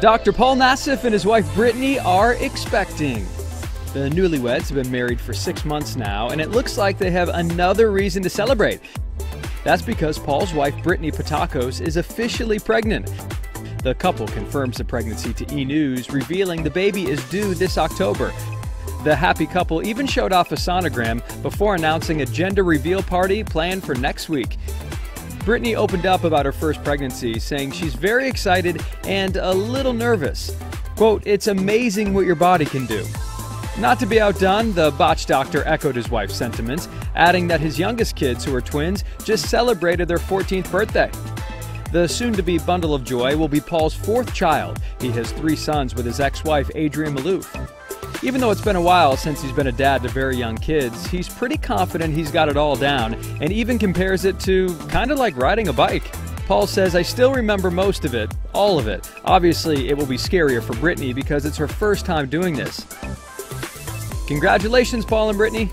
Dr. Paul Nassif and his wife Brittany are expecting. The newlyweds have been married for six months now, and it looks like they have another reason to celebrate. That's because Paul's wife Brittany Pattakos is officially pregnant. The couple confirms the pregnancy to E! News, revealing the baby is due this October. The happy couple even showed off a sonogram before announcing a gender reveal party planned for next week. Brittany opened up about her first pregnancy, saying she's very excited and a little nervous. Quote, It's amazing what your body can do. Not to be outdone, the Botched doctor echoed his wife's sentiments, adding that his youngest kids, who are twins, just celebrated their 14th birthday. The soon to be bundle of joy will be Paul's fourth child. He has three sons with his ex wife, Adrienne Maloof. Even though it's been a while since he's been a dad to very young kids, he's pretty confident he's got it all down and even compares it to kind of like riding a bike. Paul says, I still remember most of it, all of it. Obviously, it will be scarier for Brittany because it's her first time doing this. Congratulations, Paul and Brittany.